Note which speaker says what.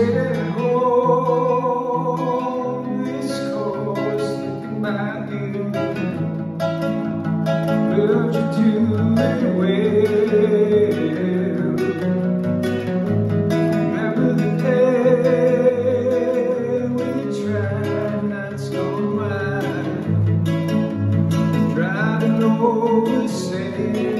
Speaker 1: thinking about you you doing well Remember the day you tried Driving over cemetery